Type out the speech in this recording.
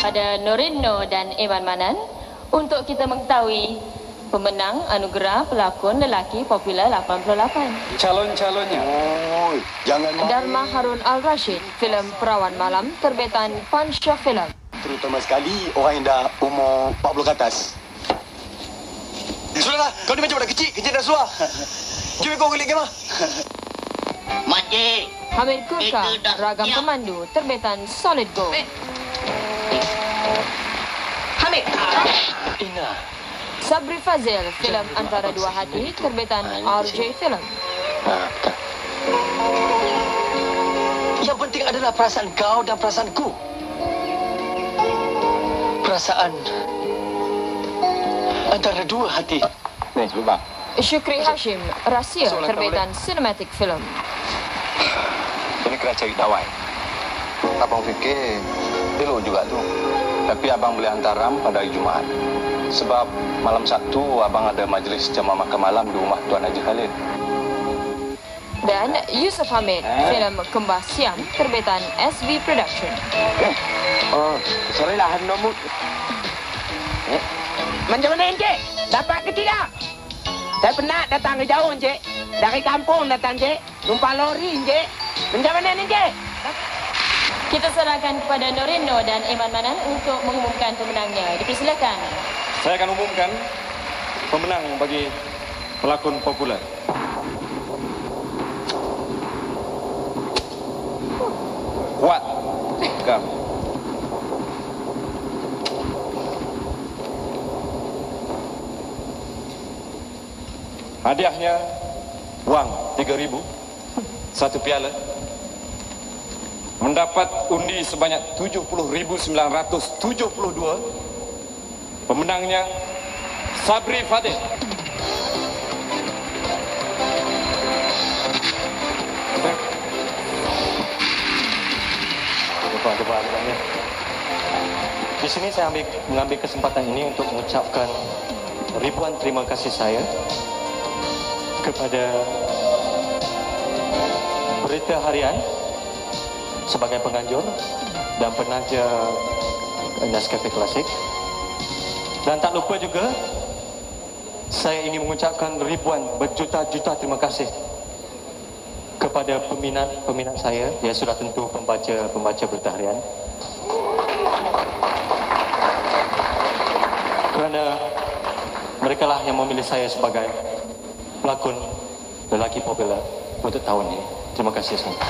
pada Norino dan Eman Manan untuk kita mengetahui pemenang anugerah pelakon lelaki popular 88. Calon-calonnya. Oh, jangan main. Dharma Harun Al-Rashid, filem Perawan Malam terbitan Pansha Film. Terutama sekali orang yang dah umur 40 ke atas. Eh, sudahlah, kau ni macam budak kecil, kecil dah suar. Jom kau kulit game ah. Makcik. Hamid Kurka, Ragam. Pemandu terbitan Solid Gold. Hamid. Ina. Sabri Fazil, filem Antara Dua Hati terbitan RJ Film. Ha, betul. Yang penting adalah perasaan kau dan perasaanku. Perasaan antara dua hati. Ni, bang. Syukri Hashim, Rahsia terbitan Cinematic Film. Ini kena cari dawai. Abang fikir elok juga tu. Tapi abang boleh hantar ram pada hari Jumaat. Sebab malam Sabtu abang ada majlis jamaah makan malam di rumah Tuan Haji Khalid. Dan Yusuf Hamid, filem Kembar Siam terbitan SB Production. Oh, sorry lah nombor. Macam mana Encik? Dapat ke tidak? Saya penat datang ke jauh Encik. Dari kampung datang Encik. Numpang lori Encik. Macam mana Encik? Kita serahkan kepada Norino dan Iman Manan untuk mengumumkan pemenangnya. Dipersilakan. Saya akan umumkan pemenang bagi pelakon popular. Kuat. Kau. Hadiahnya wang 3000 satu piala mendapat undi sebanyak 70,972 pemenangnya Sabri Fadil Tuan Di sini saya ambil, mengambil kesempatan ini untuk mengucapkan ribuan terima kasih saya kepada Berita Harian sebagai penganjur dan penaja Nescafe Klasik. Dan tak lupa juga saya ingin mengucapkan ribuan berjuta-juta terima kasih kepada peminat-peminat saya yang sudah tentu pembaca-pembaca Berita Harian. Kerana mereka lah yang memilih saya sebagai pelakon lelaki popular untuk tahun ini. Terima kasih semua.